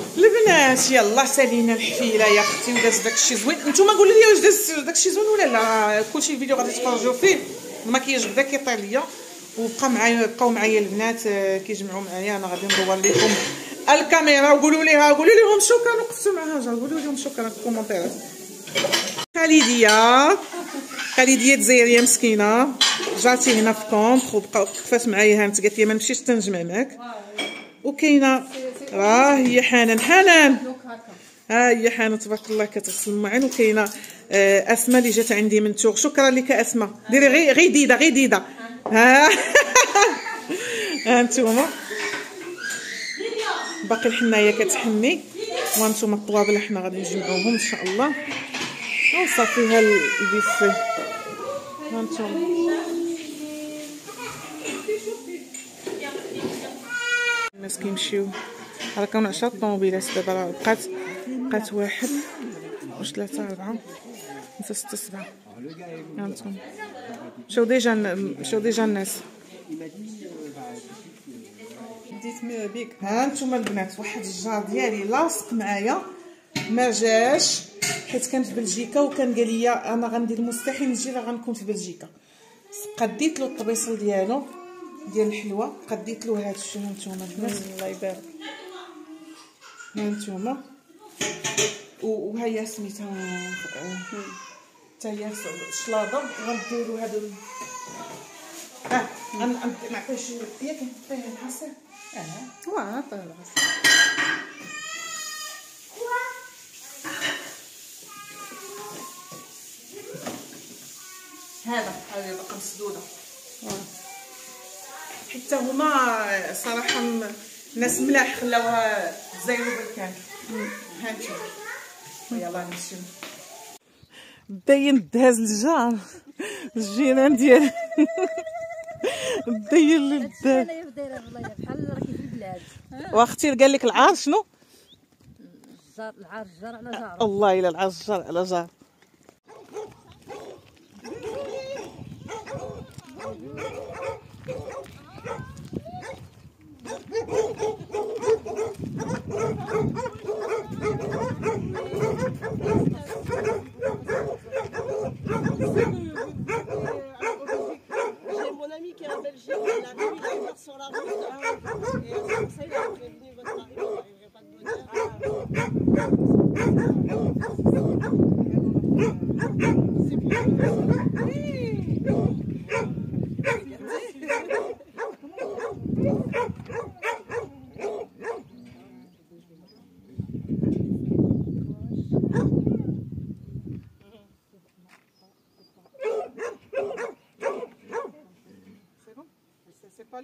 البنات يلا سالينا الحفيلة يا أختي وداز داكشي زوين. نتوما قولوا لي واش داز داكشي زوين ولا لا؟ كلشي فيديو غادي تفرجوا فيه. المكياج بدا كيطير ليا وبقى معايا بقاو معايا البنات آه، كيجمعوا معايا. أنا غادي ندور لكم الكاميرا. وقولوا ليها قولوا لهم شكرا وقفتوا معها هاجر قولوا لهم شكرا في الكومونتيرات خالديه خالديه جزائريه مسكينة. جاتي هنا في كونتر وبقى وقفات معايا هانت قالت لي ما نمشيش تنجمع معاك. وكاينه راه هي حنان حنان ها هي حنان تبارك الله كتغسل الماعن وكاينه آه، أسماء اللي جات عندي من تور. شكرا لك أسماء. ديري غير غير ديدة غير ديدة. ها ها انتوما باقي الحناية كتحني. وأنتم الطوابل حنا غادي نجمعوهم إن شاء الله. وصافيها البيفي هانتوما الناس كيمشيو راه كانوا عشرة طوموبيلات. دابا راه بقات بقات واحد. واش ثلاثة أربعة. خمسة ستة سبعة. هانتوما مشاو déjà مشاو déjà الناس؟ بديت بيك. ها نتوما البنات واحد الجار ديالي لاصق معايا ما جاش حيت كان في بلجيكا وكان قال لي أنا غندير المستحيل نجي راه غنكون في بلجيكا. قديت له الطبيصل ديالو ديال الحلوة قديت له هذا الشيء هانتوما البنات. الله يبارك. هانتوما وها هي سميتها حتى هي شلاضه غنديرو هادو آه غنعطيه شي ياك نعطيه العصير آه واه طيب العصير هذا هذه باقا مسدوده حتى هما صراحة م- ناس ملاح خلاوها زيرو بالكان هانتي يلا نمشيو داين دهز الجار الجيران ديال داين اللي داز أنا دايره والله بحال راكي في البلاد واختي قال لك العار شنو الجار العار الجار على جار الله الا العار الجار على جار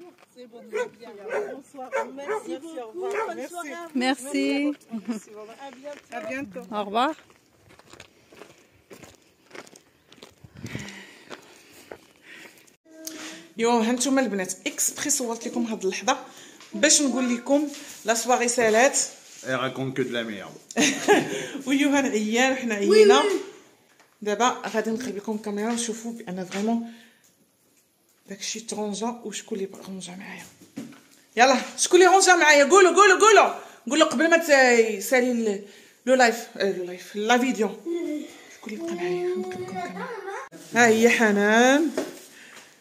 Lourd. C'est bon, bien. Bonsoir. Merci beaucoup. Bonne Merci. soirée à vous. merci À bientôt. À bientôt. au revoir يو هانتوما البنات exprès صورت لكم هاد اللحظة باش نقول لكم la soirée سالات Elle raconte que de la merde. ويوهان عيان وحنا عيينا دابا غادي نقلب لكم الكاميرا نشوفوا بأن vraiment داكشي ت rangé وشكون اللي rangé معايا يلا شكون اللي rangé معايا قولوا قولوا قولوا قولوا قبل ما تسالي ال- le live le live la vidéo شكون اللي بقى معايا ها هي حنان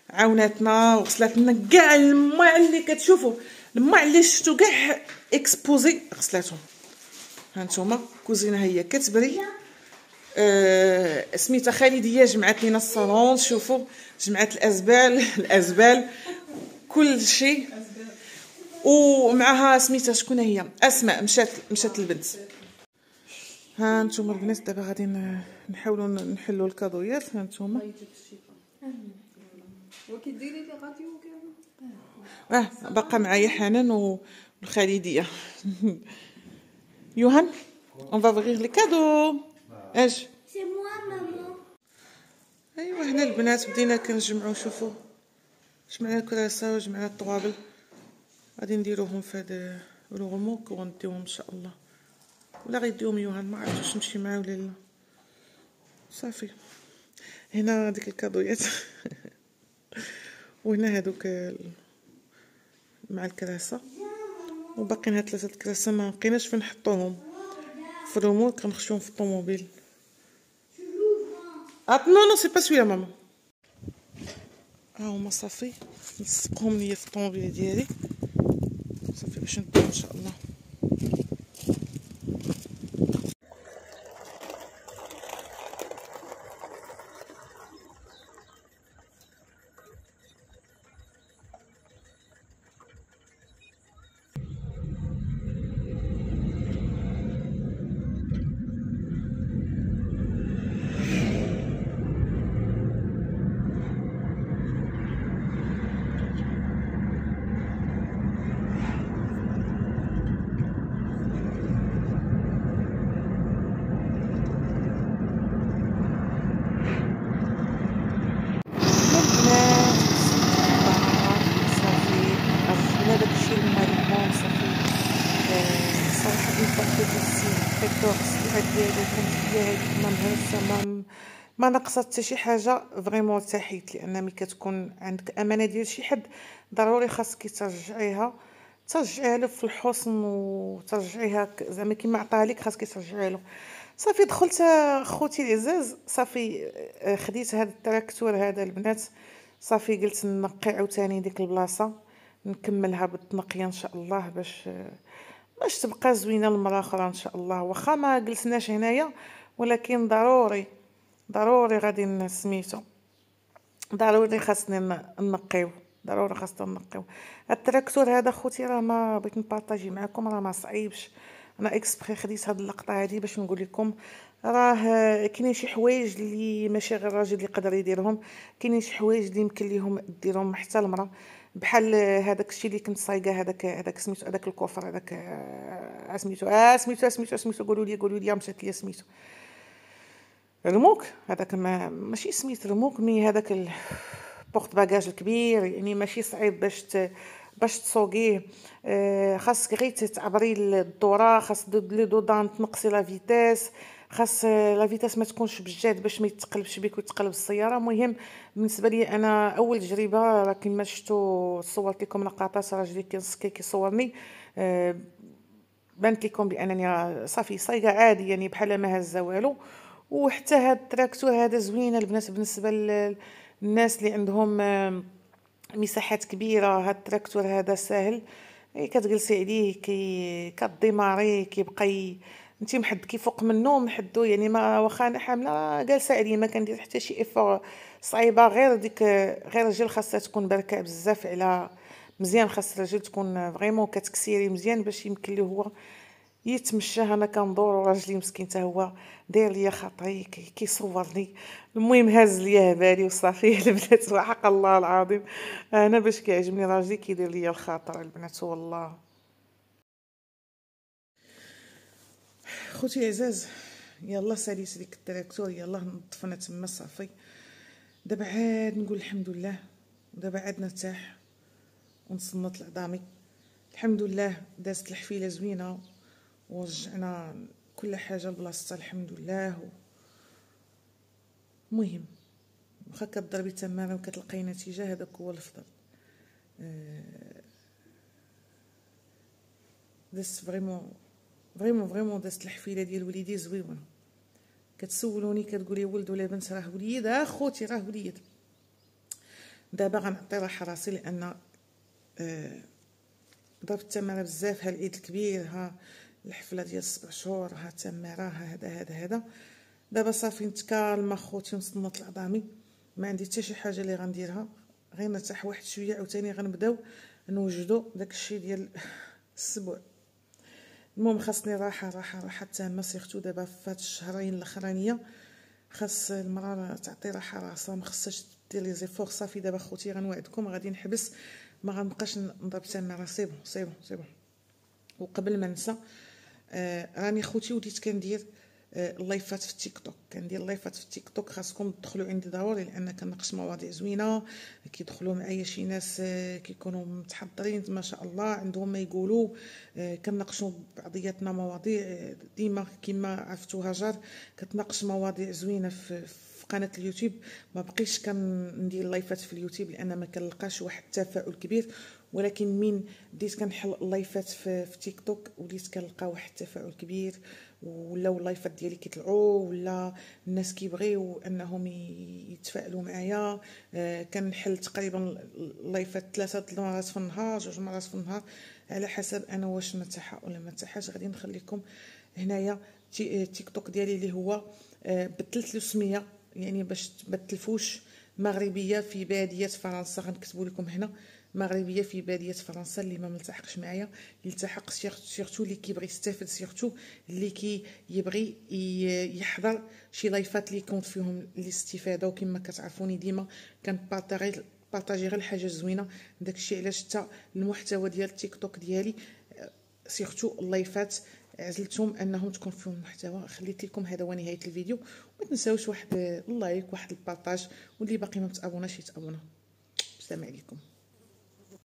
عاوناتنا وغسلات لنا كاع الماعن اللي كتشوفوا الماعن اللي شفتو كاع exposés غسلاتهم هانتوما كوزينه هي كتبري سميتها خالدية جمعت لينا الصالون شوفوا جمعت الأزبال الأزبال كل شيء. ومعها سميتها شكون هي؟ أسماء مشات مشات البنت. ها أنتم البنات دابا غادي نحاولوا نحلوا الكادويات ها غاديو آه باقا معايا حنان والخالدية. يوهان on va les cadeaux اش maman. ايوا هنا البنات بدينا كنجمعوا شوفوا جمعنا الكراسة وجمعنا الطوابل. غادي نديروهم في هذا ال remorque وغنديوهم إن شاء الله. ولا غيديوهم يوهان ما عرفتش واش نمشي معاه ولا لا. صافي. هنا هذيك الكادويات. وهنا هذوك مع الكراسة. وباقيين هاد ثلاثة الكراسه ما لقيناش فين نحطوهم. في ال remorque كنخشوهم في الطوموبيل. آه non non c'est pas سويا maman ها هما صافي نسقهم ليا في الطوموبيل ديالي صافي باش ندو ان شاء الله البنات صافي رجعنا داكشي للمريمون صافي صراحة on voit que d'ici السلعة ديالو كانت هي هاديك ما مهرسة ما ناقصة حتى شي حاجة vraiment ارتحيت لأن ملي كتكون عندك أمانة ديال شي حد ضروري خاصك ترجعيها ترجعيها له في الحسن وترجعيها زعما كيما عطاها لك خاصك ترجعيها له. صافي دخلت خوتي العزاز صافي خديت هذا التراكتور هذا البنات. صافي قلت نقي عاوتاني ديك البلاصة نكملها بالتنقية إن شاء الله باش باش تبقى زوينة المره أخرى إن شاء الله. واخا ما جلسناش هنايا ولكن ضروري. ضروري غادي سميتو ضروري خاصني نقيو ضروري خاصنا نقيو التراكتور هذا خوتي راه ما بغيت ن partager معكم راه ما صعيبش. أنا exprès خديت هاد اللقطة هادي باش نقول لكم. راه كاينين شي حوايج اللي ماشي غير الراجل اللي يقدر يديرهم كاينين شي حوايج اللي يمكن ليهم ديرهم حتى المرأة. بحال هذاك الشيء اللي كنت صايقة هذاك هذاك سميتو هذاك ال coffre هذاك آه، سميتو آه سميتو سميتو سميتو قولوا لي قولوا لي مشات لي سميتو. remorque هذاك ما ماشي سميت remorque mais هذاك ال porte-bagages الكبير يعني ماشي صعيب باش ت... باش تسوقيه. آه خاصك غير تعبري الدوره خاص les dos d'âne تنقصي la vitesse خاص la vitesse ما تكونش بجد باش ما يتقلبش بك ويتقلب السيارة. المهم بالنسبة لي أنا أول تجربة راه كما شفتوا صورت لكم لقطات راجلي كينسكي كيصورني آه بانت لكم بانني صافي صايقة عادي يعني بحال ما هزه والو. وحتى هاد التراكتور هذا زوين البنات بالنسبة للناس اللي عندهم مساحات كبيرة. هاد التراكتور هذا ساهل. كتجلسي عليه كي كديماري كيبقى انت محد فوق منه محدو يعني ما واخا أنا حاملة جالسة عليه. ما كندير حتى شي effort صعيبة. غير ديك غير الرجل خاصها تكون بركه بزاف على مزيان. خاص الرجل تكون vraiment كت accélérer مزيان باش يمكن له هو يتمشى أنا كندور وراجلي مسكين حتى هو داير ليا خاطري كيصورني المهم هاز ليا بالي وصافي البنات وحق الله العظيم. أنا باش كيعجبني راجلي كيدير ليا الخاطر البنات والله. خوتي العزاز يلا ساليت ديك التراكتور يلا نظفنا تما صافي. دابا عاد نقول الحمد لله دابا عاد نرتاح ونصنت لعظامي. الحمد لله دازت الحفيلة زوينة. ورجعنا كل حاجة لبلاصتها الحمد لله. المهم واخا كضربي تماره وكتلقاي نتيجة هذاك هو الأفضل. أه دازت vraiment vraiment vraiment دازت الحفيله ديال وليدي زويونة. كتسولوني كتقولي ولد ولا بنت راه وليد أخوتي راه وليد. دابا غنعطي راحة راسي لأن أه ضربت التماره بزاف ها العيد الكبير ها. الحفلة ديال سبع شهور ها تماره ها هذا هذا هذا دابا صافي نت calmer خوتي ونصنت لعظامي ما عندي حتى شي حاجة اللي غنديرها. غير نرتاح واحد شوية عاوتاني غنبداو نوجدو داكشي ديال السبوع. المهم خاصني راحة راحة راحة تامة. surtout دابا في هاد الشهرين الأخرانية خاص المرأة تعطي راحة راسها. ما خصهاش دير les efforts. صافي دابا خوتي غنوعدكم غادي نحبس. ما غنبقاش نضرب تماره c'est bon c'est bon c'est bon وقبل ما ننسى راني خوتي وليت كندير اللايفات في التيك توك كندير اللايفات في التيك توك خاصكم تدخلوا عندي ضروري لأن كناقش مواضيع زوينه كيدخلوا معايا شي ناس كيكونوا متحضرين ما شاء الله عندهم ما يقولوا كناقشوا بعضياتنا مواضيع ديما كما عرفتوا هاجر كتناقش مواضيع زوينه في قناة اليوتيوب. ما بقيتش كندير لايفات في اليوتيوب لأن ما كنلقاش واحد التفاعل كبير. ولكن من بديت كنحل اللايفات في, في تيك توك وليت كنلقى واحد التفاعل كبير. ولاو اللايفات ديالي كيطلعوا ولا الناس كيبغيو أنهم يتفاعلوا معايا. آه، كنحل تقريبا اللايفات ثلاثة مرات في النهار جوج مرات في النهار. على حسب أنا واش مرتاحه ولا مرتاحاش غادي نخليكم هنايا تيك توك ديالي اللي هو بدلت له سميه يعني باش ما تلفوش مغربية في باديه فرنسا. غنكتبوا لكم هنا مغربية في باديه فرنسا اللي ما ملتحقش معايا يلتحق surtout اللي كيبغي يستافد surtout اللي كي يبغي يحضر شي لايفات اللي كونت فيهم الاستفادة. وكما كتعرفوني ديما كنبارطاجي بارطاجي غير الحاجة الزوينة داكشي علاش حتى المحتوى ديال التيك توك ديالي surtout اللايفات عزلتهم أنهم تكون فيهم محتوى. خليت لكم هذا هو نهاية الفيديو. ما تنساوش واحد ال like واحد ال partage. واللي باقي ما متابوناش يتابونا. السلام عليكم.